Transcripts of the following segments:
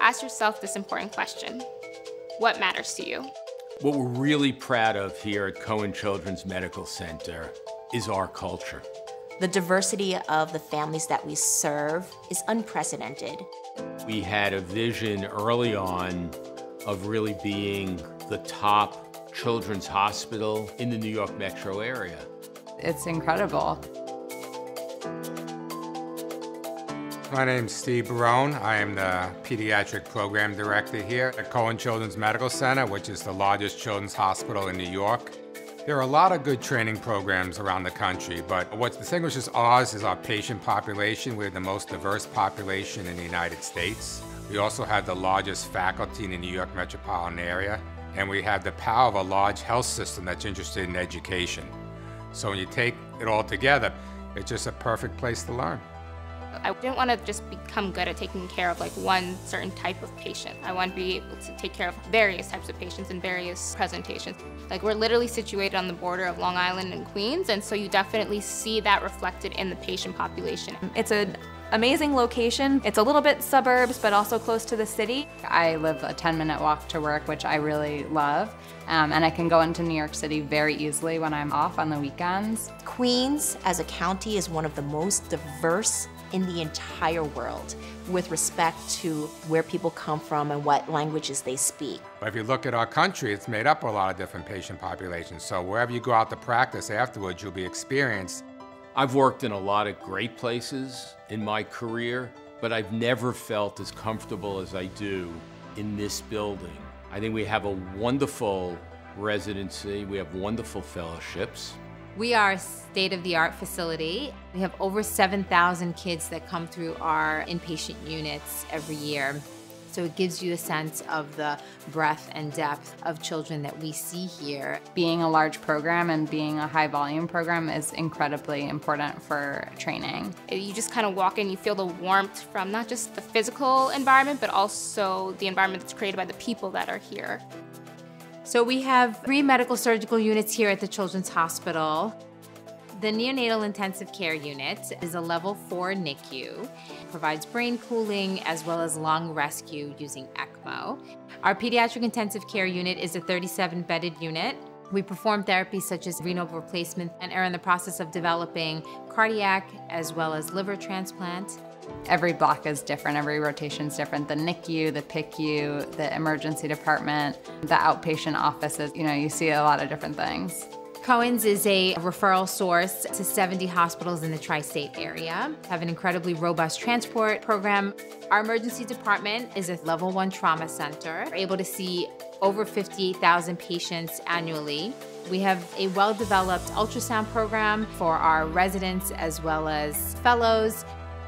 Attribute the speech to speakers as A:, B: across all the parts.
A: ask yourself this important question. What matters to you?
B: What we're really proud of here at Cohen Children's Medical Center is our culture.
C: The diversity of the families that we serve is unprecedented.
B: We had a vision early on of really being the top children's hospital in the New York metro area.
D: It's incredible.
E: My name's Steve Barone. I am the Pediatric Program Director here at Cohen Children's Medical Center, which is the largest children's hospital in New York. There are a lot of good training programs around the country, but what distinguishes ours is our patient population. We're the most diverse population in the United States. We also have the largest faculty in the New York metropolitan area, and we have the power of a large health system that's interested in education. So when you take it all together, it's just a perfect place to learn.
A: I didn't want to just become good at taking care of like one certain type of patient. I want to be able to take care of various types of patients in various presentations. Like we're literally situated on the border of Long Island and Queens, and so you definitely see that reflected in the patient population.
F: It's an amazing location. It's a little bit suburbs, but also close to the city.
D: I live a 10 minute walk to work, which I really love. Um, and I can go into New York City very easily when I'm off on the weekends.
C: Queens, as a county, is one of the most diverse in the entire world with respect to where people come from and what languages they speak.
E: But if you look at our country, it's made up of a lot of different patient populations. So wherever you go out to practice afterwards, you'll be experienced.
B: I've worked in a lot of great places in my career, but I've never felt as comfortable as I do in this building. I think we have a wonderful residency, we have wonderful fellowships.
G: We are a state-of-the-art facility. We have over 7,000 kids that come through our inpatient units every year. So it gives you a sense of the breadth and depth of children that we see here.
D: Being a large program and being a high volume program is incredibly important for training.
A: You just kind of walk in, you feel the warmth from not just the physical environment, but also the environment that's created by the people that are here.
G: So we have three medical surgical units here at the Children's Hospital. The neonatal intensive care unit is a level four NICU, provides brain cooling as well as lung rescue using ECMO. Our pediatric intensive care unit is a 37 bedded unit. We perform therapies such as renal replacement and are in the process of developing cardiac as well as liver transplant.
D: Every block is different, every rotation is different. The NICU, the PICU, the emergency department, the outpatient offices, you know, you see a lot of different things.
G: Cohen's is a referral source to 70 hospitals in the tri-state area. Have an incredibly robust transport program. Our emergency department is a level one trauma center. We're able to see over 58,000 patients annually. We have a well-developed ultrasound program for our residents as well as fellows.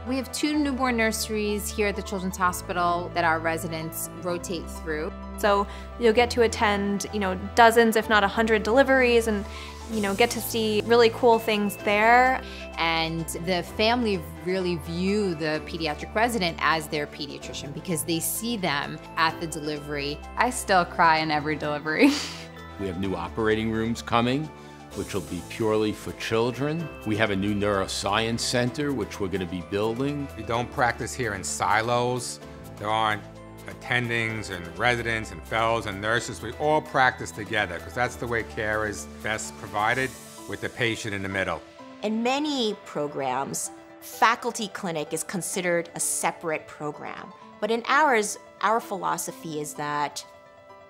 G: We have two newborn nurseries here at the Children's Hospital that our residents rotate through.
F: So you'll get to attend, you know, dozens, if not a hundred deliveries and, you know, get to see really cool things there.
G: And the family really view the pediatric resident as their pediatrician because they see them at the delivery.
D: I still cry in every delivery.
B: we have new operating rooms coming which will be purely for children. We have a new neuroscience center, which we're going to be building.
E: We don't practice here in silos. There aren't attendings and residents and fellows and nurses. We all practice together because that's the way care is best provided with the patient in the middle.
C: In many programs, faculty clinic is considered a separate program. But in ours, our philosophy is that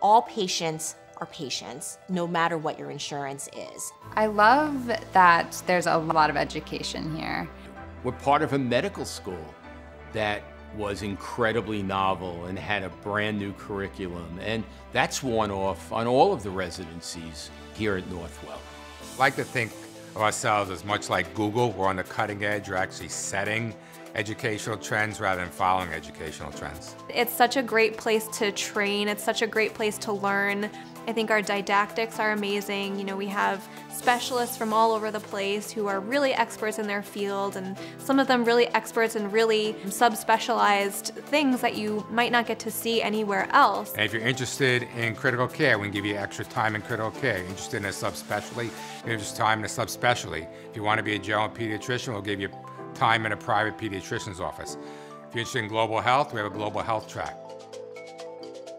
C: all patients are patients, no matter what your insurance is.
D: I love that there's a lot of education here.
B: We're part of a medical school that was incredibly novel and had a brand new curriculum. And that's worn off on all of the residencies here at Northwell.
E: I like to think of ourselves as much like Google. We're on the cutting edge. We're actually setting educational trends rather than following educational trends.
F: It's such a great place to train. It's such a great place to learn. I think our didactics are amazing. You know, we have specialists from all over the place who are really experts in their field and some of them really experts in really subspecialized things that you might not get to see anywhere else.
E: And if you're interested in critical care, we can give you extra time in critical care. You're interested in a subspecialty, you have time in a subspecialty. If you want to be a general pediatrician, we'll give you time in a private pediatrician's office. If you're interested in global health, we have a global health track.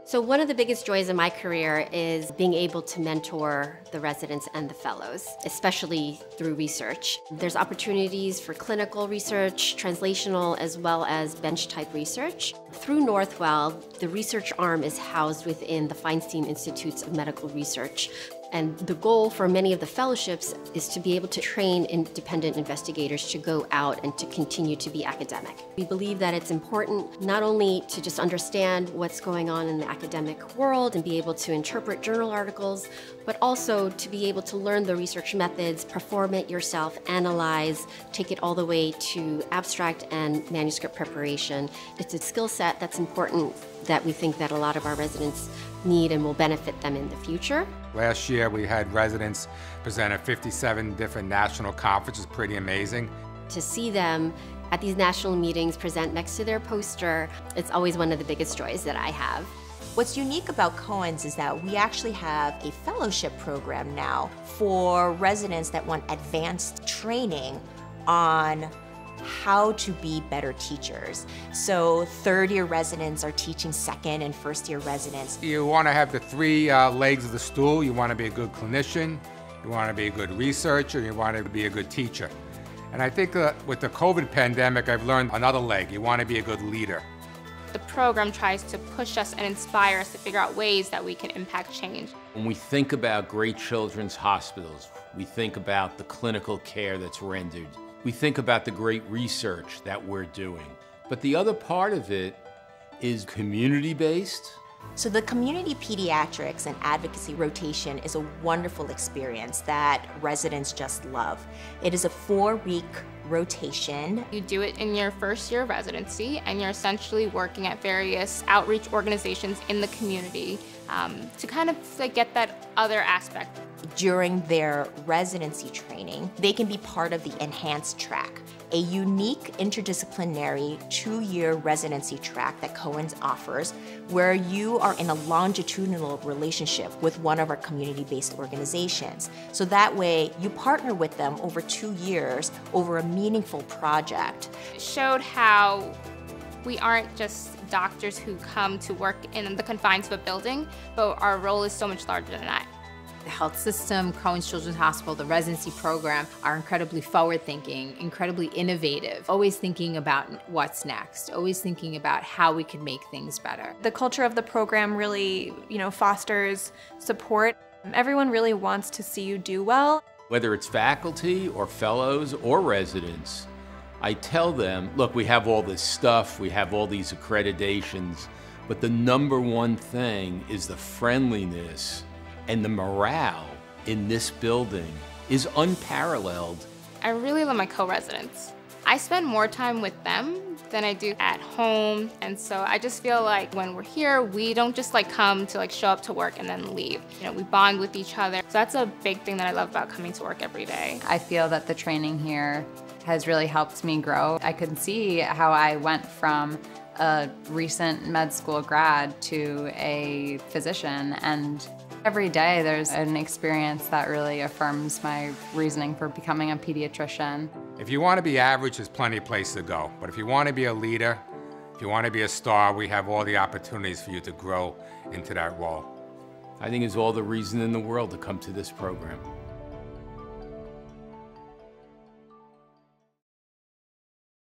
H: So one of the biggest joys in my career is being able to mentor the residents and the fellows, especially through research. There's opportunities for clinical research, translational, as well as bench type research. Through Northwell, the research arm is housed within the Feinstein Institutes of Medical Research, and the goal for many of the fellowships is to be able to train independent investigators to go out and to continue to be academic. We believe that it's important not only to just understand what's going on in the academic world and be able to interpret journal articles, but also to be able to learn the research methods, perform it yourself, analyze, take it all the way to abstract and manuscript preparation. It's a skill set that's important that we think that a lot of our residents need and will benefit them in the future.
E: Last year we had residents present at 57 different national conferences, pretty amazing.
H: To see them at these national meetings present next to their poster, it's always one of the biggest joys that I have.
C: What's unique about Cohen's is that we actually have a fellowship program now for residents that want advanced training on how to be better teachers. So third year residents are teaching second and first year residents.
E: You want to have the three uh, legs of the stool. You want to be a good clinician, you want to be a good researcher, you want to be a good teacher. And I think uh, with the COVID pandemic, I've learned another leg. You want to be a good leader.
A: The program tries to push us and inspire us to figure out ways that we can impact change.
B: When we think about great children's hospitals, we think about the clinical care that's rendered we think about the great research that we're doing. But the other part of it is community-based.
C: So the community pediatrics and advocacy rotation is a wonderful experience that residents just love. It is a four-week rotation.
A: You do it in your first year of residency and you're essentially working at various outreach organizations in the community um, to kind of like, get that other aspect.
C: During their residency training, they can be part of the enhanced track, a unique interdisciplinary two-year residency track that Cohen's offers, where you are in a longitudinal relationship with one of our community-based organizations. So that way, you partner with them over two years over a meaningful project.
A: It showed how we aren't just doctors who come to work in the confines of a building, but our role is so much larger than that.
G: The health system, Cohen's Children's Hospital, the residency program are incredibly forward thinking, incredibly innovative, always thinking about what's next, always thinking about how we can make things better.
F: The culture of the program really, you know, fosters support. Everyone really wants to see you do well.
B: Whether it's faculty or fellows or residents, I tell them, look, we have all this stuff, we have all these accreditations, but the number one thing is the friendliness and the morale in this building is unparalleled.
A: I really love my co-residents. I spend more time with them than I do at home. And so I just feel like when we're here, we don't just like come to like show up to work and then leave. You know, we bond with each other. So that's a big thing that I love about coming to work every day.
D: I feel that the training here has really helped me grow. I can see how I went from a recent med school grad to a physician and every day there's an experience that really affirms my reasoning for becoming a pediatrician.
E: If you want to be average, there's plenty of places to go. But if you want to be a leader, if you want to be a star, we have all the opportunities for you to grow into that role.
B: I think it's all the reason in the world to come to this program.